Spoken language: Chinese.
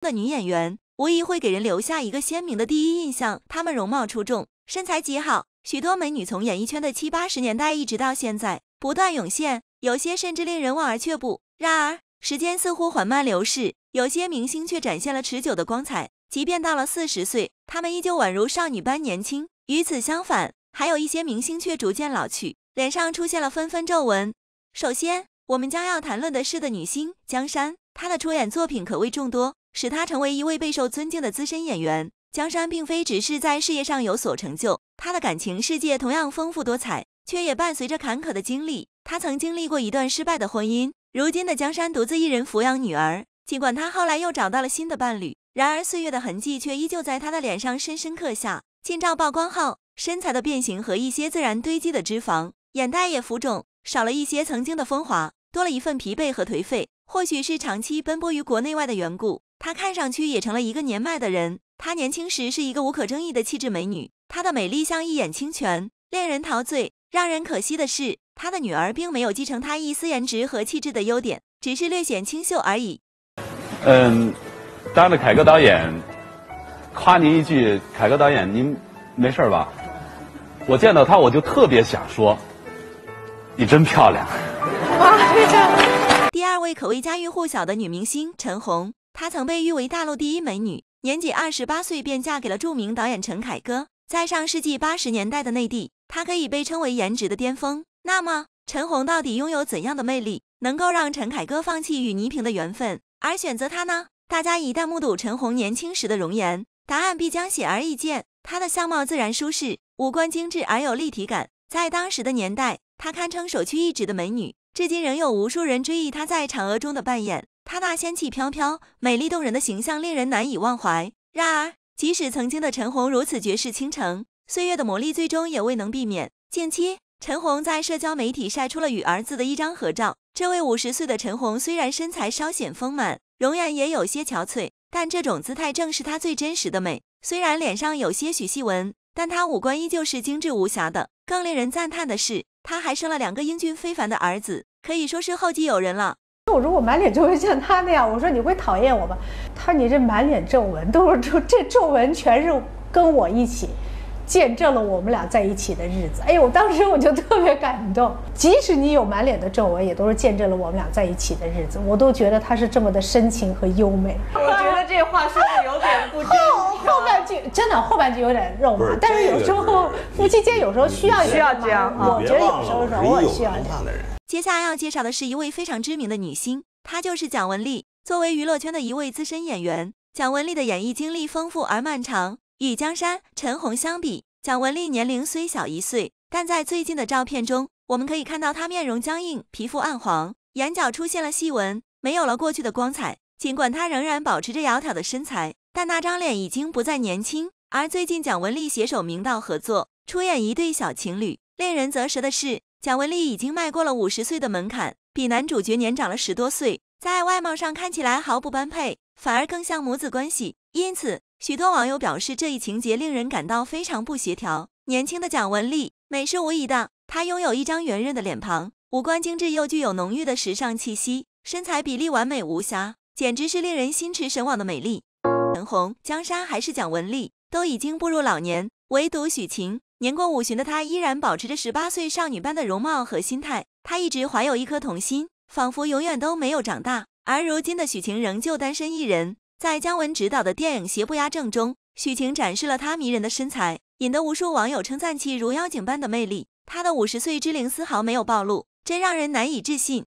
的女演员，无疑会给人留下一个鲜明的第一印象。她们容貌出众，身材极好，许多美女从演艺圈的七八十年代一直到现在不断涌现，有些甚至令人望而却步。然而，时间似乎缓慢流逝，有些明星却展现了持久的光彩。即便到了四十岁，她们依旧宛如少女般年轻。与此相反，还有一些明星却逐渐老去，脸上出现了纷纷皱纹。首先，我们将要谈论的是的女星江山，她的出演作品可谓众多，使她成为一位备受尊敬的资深演员。江山并非只是在事业上有所成就，她的感情世界同样丰富多彩，却也伴随着坎坷的经历。她曾经历过一段失败的婚姻，如今的江山独自一人抚养女儿。尽管她后来又找到了新的伴侣，然而岁月的痕迹却依旧在她的脸上深深刻下。近照曝光后，身材的变形和一些自然堆积的脂肪，眼袋也浮肿，少了一些曾经的风华，多了一份疲惫和颓废。或许是长期奔波于国内外的缘故，她看上去也成了一个年迈的人。她年轻时是一个无可争议的气质美女，她的美丽像一眼清泉，令人陶醉。让人可惜的是，她的女儿并没有继承她一丝颜值和气质的优点，只是略显清秀而已。嗯，当着凯歌导演。夸您一句，凯歌导演，您没事吧？我见到她，我就特别想说，你真漂亮。第二位可谓家喻户晓的女明星陈红，她曾被誉为大陆第一美女，年仅二十八岁便嫁给了著名导演陈凯歌。在上世纪八十年代的内地，她可以被称为颜值的巅峰。那么，陈红到底拥有怎样的魅力，能够让陈凯歌放弃与倪萍的缘分，而选择她呢？大家一旦目睹陈红年轻时的容颜，答案必将显而易见，她的相貌自然舒适，五官精致而有立体感，在当时的年代，她堪称首屈一指的美女，至今仍有无数人追忆她在《嫦娥》中的扮演。她那仙气飘飘、美丽动人的形象令人难以忘怀。然而，即使曾经的陈红如此绝世倾城，岁月的磨砺最终也未能避免。近期，陈红在社交媒体晒出了与儿子的一张合照。这位五十岁的陈红虽然身材稍显丰满，容颜也有些憔悴。但这种姿态正是她最真实的美。虽然脸上有些许细纹，但她五官依旧是精致无瑕的。更令人赞叹的是，她还生了两个英俊非凡的儿子，可以说是后继有人了。我如果满脸皱纹像他那样，我说你会讨厌我吗？他说你这满脸皱纹都是皱，这皱纹全是跟我一起。见证了我们俩在一起的日子，哎呦，我当时我就特别感动。即使你有满脸的皱纹，也都是见证了我们俩在一起的日子。我都觉得他是这么的深情和优美。我觉得这话说的有点不真。后后半句真的后半句有点肉麻，但是有时候夫妻间有时候需要需要这样。我觉得有时候偶尔需要这样。接下来要介绍的是一位非常知名的女星，她就是蒋雯丽。作为娱乐圈的一位资深演员，蒋雯丽的演艺经历丰富而漫长。与江山、陈红相比，蒋雯丽年龄虽小一岁，但在最近的照片中，我们可以看到她面容僵硬，皮肤暗黄，眼角出现了细纹，没有了过去的光彩。尽管她仍然保持着窈窕的身材，但那张脸已经不再年轻。而最近，蒋雯丽携手明道合作，出演一对小情侣。令人啧舌的是，蒋雯丽已经迈过了五十岁的门槛，比男主角年长了十多岁，在外貌上看起来毫不般配，反而更像母子关系。因此，许多网友表示，这一情节令人感到非常不协调。年轻的蒋雯丽美是无疑的，她拥有一张圆润的脸庞，五官精致又具有浓郁的时尚气息，身材比例完美无瑕，简直是令人心驰神往的美丽。陈红、江山还是蒋雯丽，都已经步入老年，唯独许晴，年过五旬的她依然保持着十八岁少女般的容貌和心态。她一直怀有一颗童心，仿佛永远都没有长大。而如今的许晴仍旧单身一人。在姜文执导的电影《邪不压正》中，许晴展示了她迷人的身材，引得无数网友称赞其如妖精般的魅力。她的五十岁之龄丝毫没有暴露，真让人难以置信。